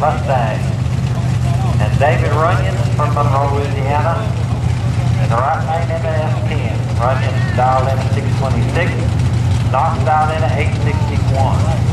Mustang. And David Runyon from Monroe, Louisiana. In the right lane in 10, Runyon dialed in at 626. Knox dialed in at 861.